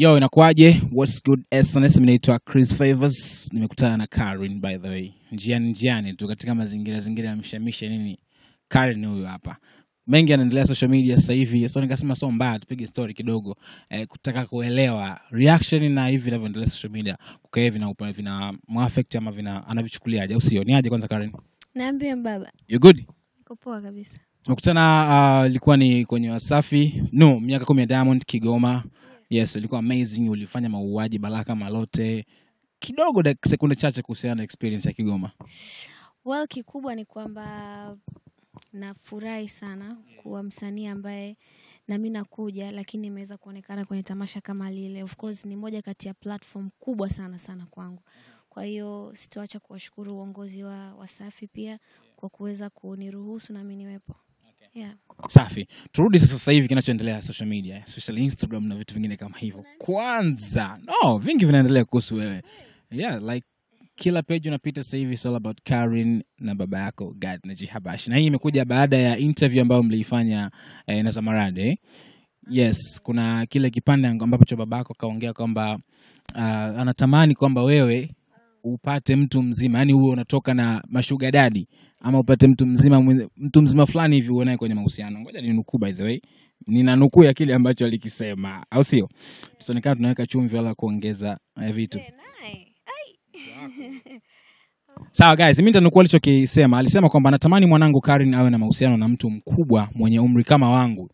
Yo, inakuaje? What's good SNS? Mimi naitwa Chris Favors. Nimekutana na Karen by the way. Njiani njiani tu katika mazingira zingira yamshamisha nini. Karen huyu hapa. Mengi yanaendelea social media sasa hivi. So nikasema so mbaya tupige story kidogo eh, kutaka kuelewa reaction na hivi vinavyoendelea social media. Kwa hiyo vina upa- vina muaffect ama vina anavichukuliaje au sio? Ni aje kwanza Karen? Naambie baba, You good? niko poa kabisa. tumekutana uh, ilikuwa ni kwenye wasafi no miaka kumi ya diamond kigoma yes ilikuwa amazing ulifanya mauaji baraka malote kidogo sekunde chache kuhusiana na experience ya kigoma Well, kikubwa ni kwamba nafurahi sana kuwa msanii ambaye nami nakuja, lakini imeweza kuonekana kwenye tamasha kama lile. Of course ni moja kati ya platform kubwa sana sana kwangu. Kwa hiyo sitoacha kuwashukuru uongozi wa Wasafi pia kwa kuweza kuniruhusu nami niwepo. Yeah. safi. Turudi sasa hivi kinachoendelea social media especially instagram na vitu vingine kama hivyo. Kwanza no vingi vinaendelea kuhusu wewe. Yeah like kila page unapita sasa hivi all about na baba yako Gad na Jihabash. Na hii imekuja baada ya interview ambayo mliifanya eh, na Zamarade. Yes kuna kile kipande ambacho baba yako kaongea kwamba uh, anatamani kwamba wewe upate mtu mzima yani huwe unatoka na mashuga dadi ama upate mtu mzima mtu mzima fulani hivi uonaye kwenye mahusiano. Ngoja ni nukuu by the way. Nina nukuu ya kile ambacho alikisema au sio? Tusionekana tunaweka chumvi wala kuongeza eh, vitu. Sawa guys mi nitanukuu alichokisema. Alisema kwamba anatamani mwanangu karin awe na mahusiano na mtu mkubwa mwenye umri kama wangu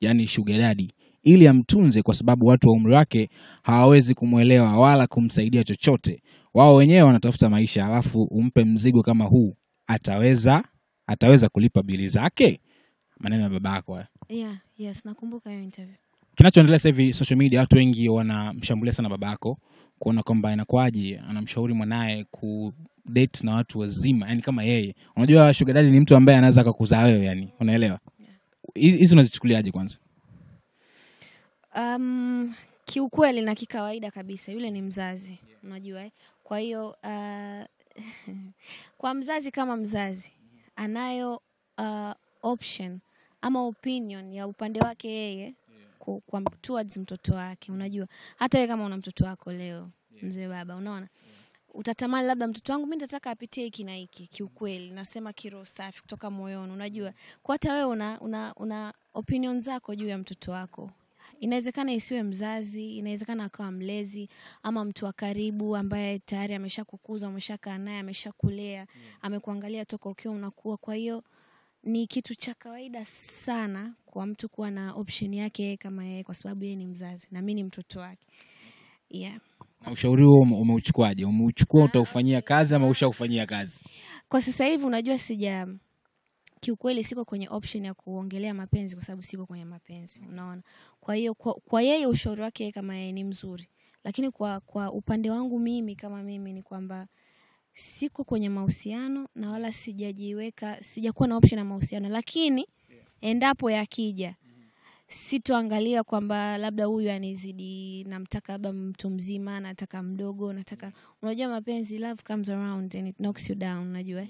yani sugar daddy ili amtunze kwa sababu watu wa umri wake hawawezi kumwelewa wala kumsaidia chochote wao wenyewe wanatafuta maisha alafu umpe mzigo kama huu ataweza ataweza kulipa bili zake maneno ya baba yako haya Yeah, yes, nakumbuka hiyo interview. kinachoendelea sasa hivi social media watu wengi wanamshambulia sana baba yako kuona kwamba inakwaje anamshauri mwanaye ku date na watu wazima yani kama yeye unajua sugar daddy ni mtu ambaye anaweza akakuzaa wewe yani unaelewa Hizi yeah. unazichukuliaje kwanza Um, kiukweli na kikawaida kabisa yule ni mzazi unajua eh? Kwa hiyo uh, kwa mzazi kama mzazi anayo uh, option ama opinion ya upande wake yeye yeah. kwa towards mtoto wake unajua hata wewe kama una mtoto wako leo yeah. mzee baba unaona yeah. utatamani labda mtoto wangu mimi nitataka apitie hiki na hiki kiukweli nasema kiroho safi kutoka moyoni unajua kwa hata wewe una, una, una opinion zako juu ya mtoto wako inawezekana isiwe mzazi inawezekana akawa mlezi ama mtu wa karibu ambaye tayari amesha kukuza ameshakaa naye ameshakulea amekuangalia toka ukiwa unakua. Kwa hiyo ni kitu cha kawaida sana kwa mtu kuwa na option yake yeye kama yeye kwa sababu yeye ni mzazi na mi ni mtoto wake. Yeah. na ushauri huo umeuchukuaje? Umeuchukua utaufanyia kazi ama ushaufanyia kazi? Kwa sasa hivi unajua sija kiukweli siko kwenye option ya kuongelea mapenzi kwa sababu siko kwenye mapenzi unaona? Kwa hiyo kwa, kwa yeye ushauri wake kama yeye ni mzuri. Lakini kwa kwa upande wangu mimi kama mimi ni kwamba siko kwenye mahusiano na wala sijajiweka sijakuwa na option ya mahusiano. Lakini endapo yakija sitoangalia kwamba labda huyu anizidi namtaka labda mtu mzima nataka mdogo nataka unajua mapenzi love comes around and it knocks you down unajua? Eh?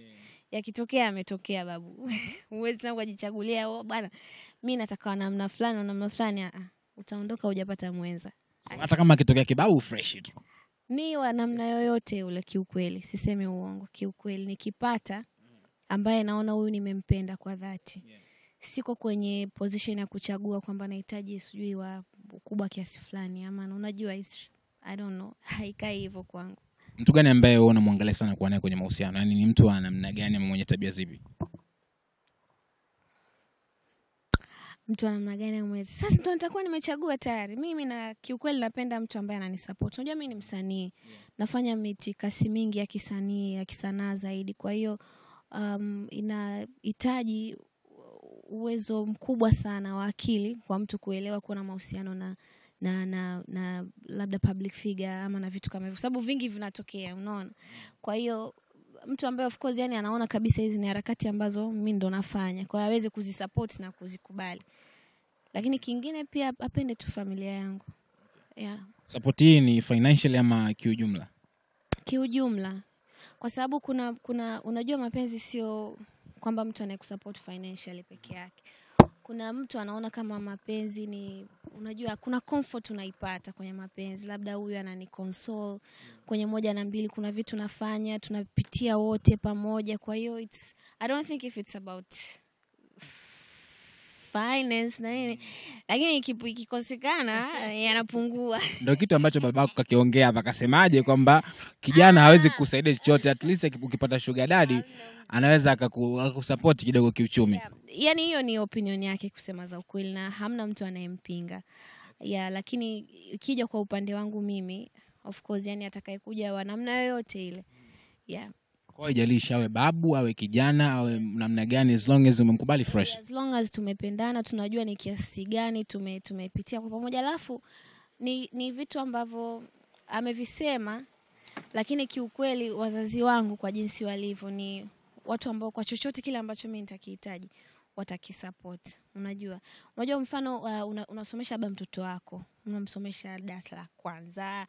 Yakitokea ametokea babu. Huwezi tena kujichagulia "Oh, bwana mi nataka wanamna fulani na namna fulani ah, ah. utaondoka ujapata mwenza. Hata kama akitokea kibabu fresh tu. Mi wa namna yoyote ule kiukweli. Siseme uongo kiukweli. Nikipata ambaye naona huyu nimempenda kwa dhati. Yeah. siko kwenye position ya kuchagua kwamba nahitaji sijui wa kubwa kiasi fulani ama unajua I don't know. Haikai hivyo kwangu mtu gani ambaye wewe unamwangalia sana kuwa naye kwenye mahusiano? Yaani ni mtu wa namna gani ama mwenye tabia zipi? Mtu wa namna gani mwezi sasa ndo nitakuwa nimechagua tayari. Mimi na kiukweli napenda mtu ambaye ananisupport unajua mi ni msanii. Nafanya mitikasi mingi ya kisanii ya kisanaa zaidi. Kwa hiyo um, inahitaji uwezo mkubwa sana wa akili kwa mtu kuelewa kuwa na mahusiano na na, na na labda public figure ama na vitu kama hivyo. Kwa sababu vingi vinatokea unaona. Kwa hiyo mtu ambaye of course yani anaona kabisa hizi ni harakati ambazo mi ndo nafanya. Kwa hiyo aweze kuzisupport na kuzikubali. Lakini kingine pia apende tu familia yangu. Yeah. support hii ni financially ama kiujumla? Kiujumla. Kwa sababu kuna kuna unajua mapenzi sio kwamba mtu anayekusupport financially peke yake kuna mtu anaona kama mapenzi ni unajua kuna comfort unaipata kwenye mapenzi. Labda huyu anani console kwenye moja na mbili kuna vitu nafanya tunapitia wote pamoja. Kwa hiyo it's i don't think if it's about finance na nini. Lakini ikikosekana eh, yanapungua. Ndo kitu ambacho babako kakiongea hapa akasemaje kwamba kijana hawezi kusaidia chochote at least ukipata shuga dadi anaweza akaku- akakusapoti kidogo kiuchumi. Yeah. yani hiyo ni opinion yake kusema za ukweli na hamna mtu anayempinga. Yeah, lakini ikija kwa upande wangu mimi of course yani atakayekuja wa namna yoyote ile. Yeah. Kwa haijalishi awe babu awe kijana awe namna gani as long as umemkubali fresh. As long as tumependana tunajua ni kiasi gani tume, tumepitia kwa pamoja. Alafu ni, ni vitu ambavyo amevisema lakini kiukweli wazazi wangu kwa jinsi walivyo ni watu ambao kwa chochote kile ambacho mi nitakihitaji watakisupport. Unajua? Unajua mfano uh, unasomesha una, labda mtoto wako unamsomesha darasa la kwanza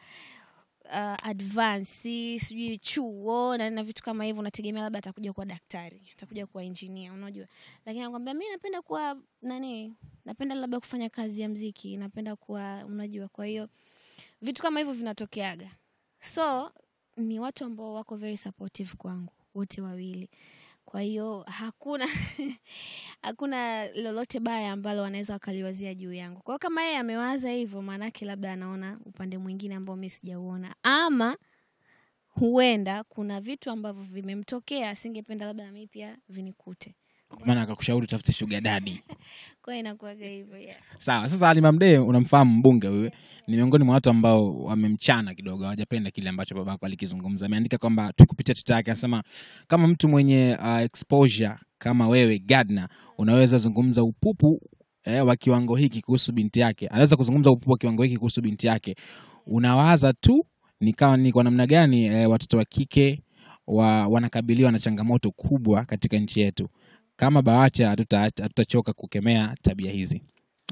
uh, advansi sijui chuo na, na vitu kama hivyo unategemea labda atakuja kuwa daktari atakuja kuwa injinia unajua. Lakini anakwambia mi napenda kuwa nani napenda labda kufanya kazi ya mziki napenda kuwa unajua. Kwa hiyo vitu kama hivyo vinatokeaga. So ni watu ambao wako very supportive kwangu wote wawili kwa hiyo hakuna hakuna lolote baya ambalo wanaweza wakaliwazia juu yangu. Kwa kama yeye amewaza hivyo maanake labda anaona upande mwingine ambao mi sijauona. Ama huenda kuna vitu ambavyo vimemtokea asingependa labda nami pia vinikute kwa maana akakushauri utafute shuga dadi kwa inakuwaga hivyo yeah. sawa sasa halima mdee unamfahamu mbunge huyu ni miongoni mwa watu ambao wamemchana kidogo hawajapenda kile ambacho babako alikizungumza. Ameandika kwamba tukupitia tutake anasema kama mtu mwenye uh, exposure kama wewe Gardner unaweza zungumza upupu eh, wa kiwango hiki kuhusu binti yake. Anaweza kuzungumza upupu wa kiwango hiki kuhusu binti yake. Unawaza tu nikawa ni kwa namna gani eh, watoto wa kike wa, wanakabiliwa na changamoto kubwa katika nchi yetu kama bawacha hatutachoka kukemea tabia hizi.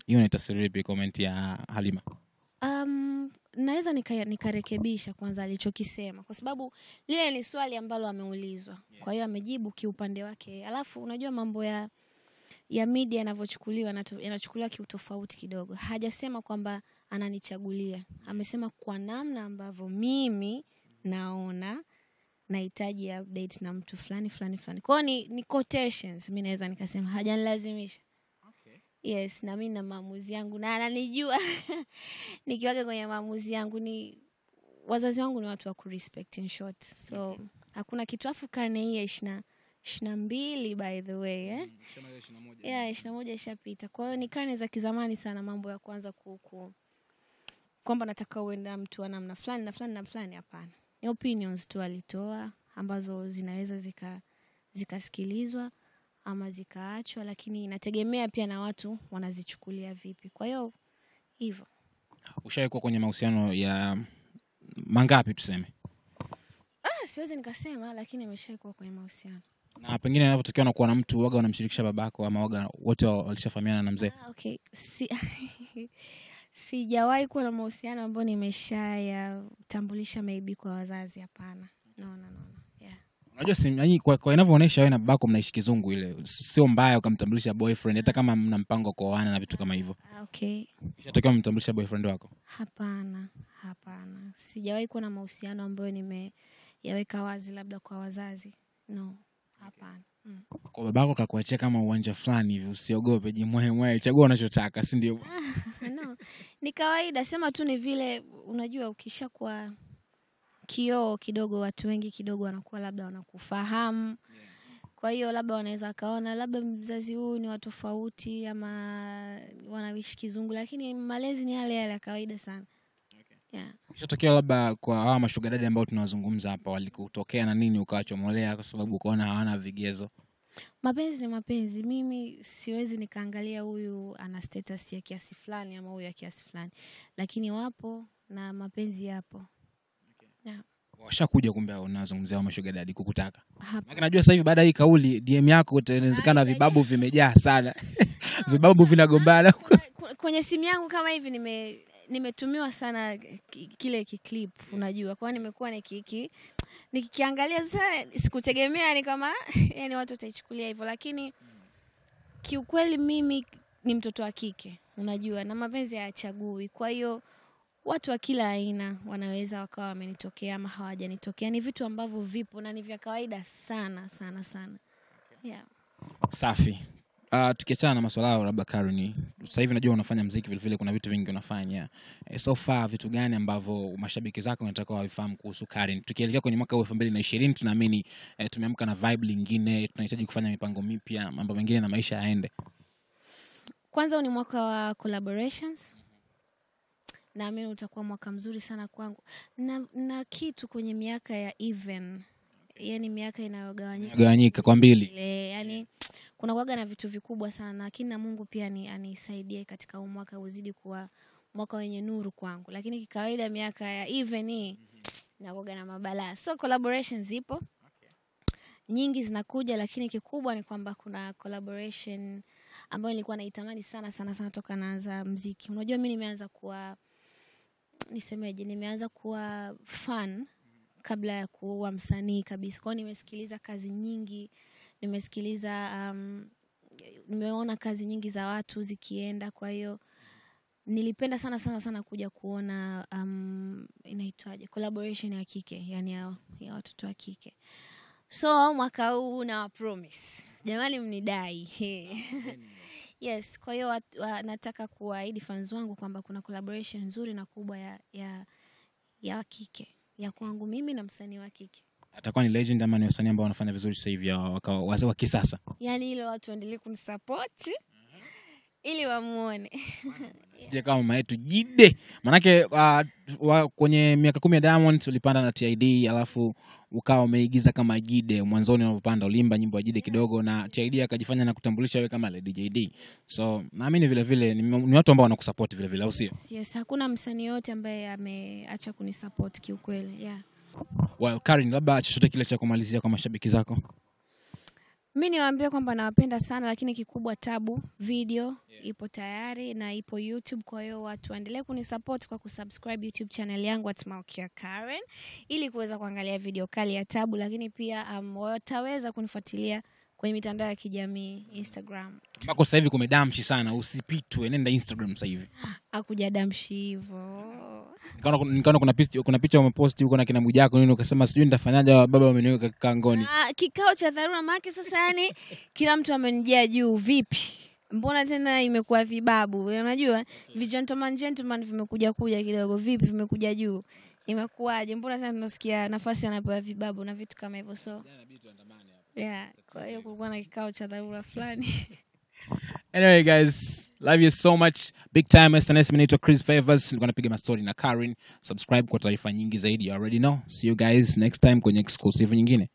Hiyo ni tafsiri vipi comment ya halima? Um, naweza nikarekebisha nika- kwanza alichokisema kwa sababu lile ni swali ambalo ameulizwa. Kwa hiyo amejibu kiupande wake. Alafu unajua mambo ya ya media yanavyochukuliwa yanachukuliwa kiutofauti kidogo. Hajasema kwamba ananichagulia. Amesema kwa namna ambavyo mimi naona nahitaji update na mtu fulani fulani fulani. Kwao ni, ni quotations mi naweza nikasema hajanilazimisha. Yes na mi na maamuzi yangu na ananijua. Nikiwaga kwenye maamuzi yangu ni wazazi wangu ni watu wa kurespect in short. So hakuna kitu. Afu karne hii ya ishina ishina mbili by the way eh? yeah, ishina moja ishapita. Kwa hiyo ni karne za kizamani sana mambo ya kwanza ku, ku, kwamba nataka uenda mtu wa namna fulani na fulani na fulani hapana ni opinions tu alitoa ambazo zinaweza zika zikasikilizwa ama zikaachwa lakini inategemea pia na watu wanazichukulia vipi. Kwa hiyo hivyo ushawai kuwa kwenye mahusiano ya mangapi tuseme? Ah, siwezi nikasema lakini imeshaikuwa kwenye mahusiano. Na pengine anavyotokea nakuwa na mtu waga unamshirikisha babako ama waga wote walishafamiana walishafahamiana na mzee? Ah, okay. Si sijawahi kuwa na mahusiano ambayo nimeshayatambulisha maybe kwa wazazi hapana. No, no, no, no. Yeah. unajua si, yani, kwa, kwa inavyoonyesha wewe na babako mnaishi kizungu ile sio mbaya ukamtambulisha boyfriend hata kama mna mpango kuoana na vitu kama hivyo. Ah, okay. Ishatokea boyfriend wako? Hapana hapana. Sijawahi kuwa na mahusiano ambayo nimeyaweka wazi labda kwa wazazi. No hapana mm. kwa babako kakuachia kama uwanja fulani hivi usiogope jimwemwe chagua unachotaka si ndio? No ni kawaida sema tu ni vile unajua ukishakuwa kioo kidogo watu wengi kidogo wanakuwa labda wanakufahamu. Kwa hiyo labda wanaweza wakaona labda mzazi huu ni watofauti ama wanaishi kizungu lakini malezi ni yale yale ya kawaida sana yeah. labda kwa hawa mashugadadi ambao tunawazungumza hapa walikutokea na nini ukawachomolea kwa sababu ukaona hawana vigezo? Mapenzi ni mapenzi. Mimi siwezi nikaangalia huyu ana status ya kiasi fulani ama huyu ya kiasi fulani. Lakini wapo na mapenzi yapo. Yeah. washakuja kumbe unazungumzia hao mashugadadi kukutaka? Maana najua sasa hivi baada ya hii kauli dm yako inawezekana vibabu vimejaa sana. Vibabu vinagombana kwenye simu yangu kama hivi nime nimetumiwa sana kile kiklip unajua. Kwao nimekuwa nikiki nikikiangalia sasa sikutegemea ni kama yani watu wataichukulia hivyo. Lakini kiukweli mimi ni mtoto wa kike unajua na mapenzi hayachagui. Kwa hiyo watu wa kila aina wanaweza wakawa wamenitokea ama hawajanitokea. Ni vitu ambavyo vipo na ni vya kawaida sana sana sana. Yeah. safi Uh, tukiachana na maswala yao labda karni sasa hivi najua unafanya mziki vilevile vile, kuna vitu vingi unafanya eh, so far vitu gani ambavyo mashabiki zako wanataka wavifahamu kuhusu Karen? Tukielekea kwenye mwaka huu elfu mbili na ishirini tunaamini eh, tumeamka na vibe lingine, tunahitaji kufanya mipango mipya, mambo mengine na maisha yaende. kwanza ni mwaka wa collaborations naamini utakuwa mwaka mzuri sana kwangu na, na kitu kwenye miaka ya even yani miaka inayogawanyika. Gawanyika kwa mbili. Le, yani kuna kuaga na vitu vikubwa sana lakini na mungu pia ni anisaidie katika huu mwaka uzidi kuwa mwaka wenye nuru kwangu. Lakini kikawaida miaka ya even nakuaga na mabalaa. So collaboration zipo. Nyingi zinakuja lakini kikubwa ni kwamba kuna collaboration ambayo nilikuwa naitamani sana sana sana toka naanza mziki. Unajua mi nimeanza kuwa nisemeje nimeanza kuwa fan kabla ya kuwa msanii kabisa. Kwao nimesikiliza kazi nyingi nimesikiliza um, nimeona kazi nyingi za watu zikienda. Kwa hiyo nilipenda sana sana sana kuja kuona um, inaitwaje collaboration ya kike yani ya, ya watoto wa kike. So mwaka huu na promise jamani mnidai. Yes kwa hiyo nataka kuwaahidi fans wangu kwamba kuna collaboration nzuri na kubwa ya ya ya kike ya kwangu mimi na msanii wa kike. Atakuwa ni legend ama ni wasanii ambao wanafanya vizuri sasa hivi wazee wa kisasa? yaani ile watu waendelee kunisapoti ili wamuone. Sije kama mama yetu Jide, manake uh, wa, kwenye miaka kumi ya Diamond ulipanda na TID alafu ukawa umeigiza kama Jide mwanzoni unavyopanda, ulimba nyimbo ya Jide kidogo na TID akajifanya na kutambulisha wewe kama Lady JD. So naamini vile vile ni, watu ambao wanakusupport vile vile, au sio? yes hakuna msanii yote ambaye ameacha kunisapoti kiukweli yeah. Well, Karen, labda chochote kile cha kumalizia kwa mashabiki zako. Mi niwaambie kwamba nawapenda sana lakini kikubwa tabu video yeah, ipo tayari na ipo youtube. Kwa hiyo watu waendelee kunisupport kwa kusubscribe youtube channel yangu at Malkia Karen ili kuweza kuangalia video kali ya tabu lakini pia um, wataweza kunifuatilia kwenye mitandao ya kijamii instagram. Ambako sasa hivi kumedamshi sana, usipitwe, nenda Instagram sasa hivi. akujadamshi hivo Nikaona kuna picha kuna picha umeposti huko na kina mujako nini, ukasema sijui nitafanyaje, baba wameniweka kangoni. Ah, kikao cha dharura maake sasa yani kila mtu amenijia juu. Vipi? Mbona tena imekuwa vibabu? Unajua vigentleman gentleman vimekuja kuja kidogo. Vipi vimekuja juu? Imekuwaje? Mbona tena tunasikia nafasi wanapewa vibabu na vitu kama hivyo so yeah kwa hiyo kulikuwa na kikao cha dharura fulani Anyway guys, love you so much. Big time SNS naitwa Chris Favors. Nilikuwa napiga mastori na karin Subscribe kwa taarifa nyingi zaidi. You already know. See you guys next time kwenye exclusive nyingine.